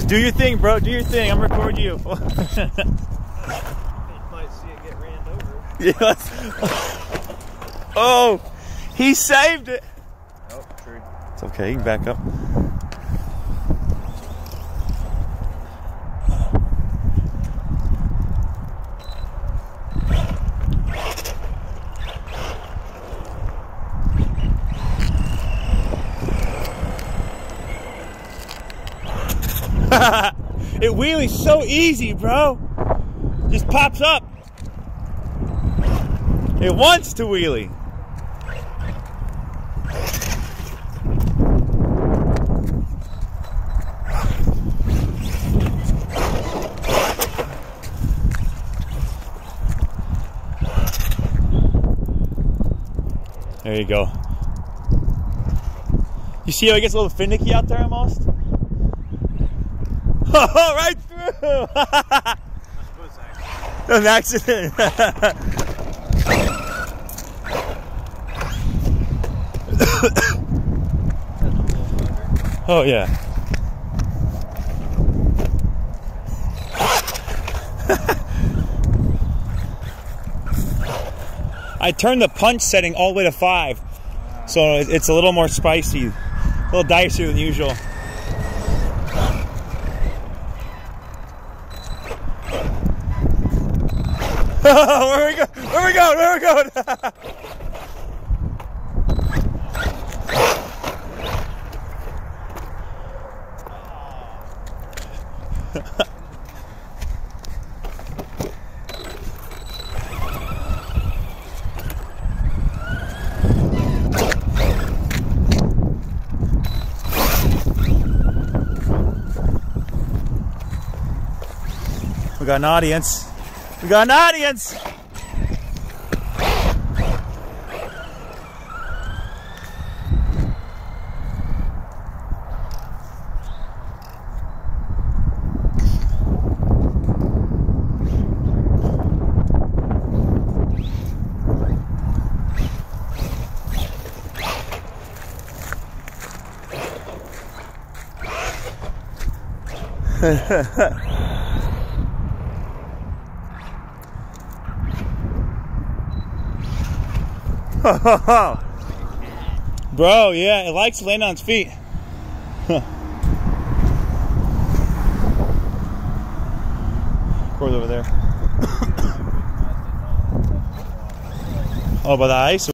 Just do your thing, bro. Do your thing. I'm recording you. You might see it get ran over. yes. Oh, he saved it. Oh, true. It's okay. You can back up. it wheelies so easy, bro. Just pops up. It wants to wheelie. There you go. You see how it gets a little finicky out there almost? Right through! An accident. oh yeah. I turned the punch setting all the way to five, so it's a little more spicy, a little dicier than usual. where we go? Where we going? Where we going? we got an audience. We got an audience. Bro, yeah, it likes land on its feet. Course over there. oh, by the ice?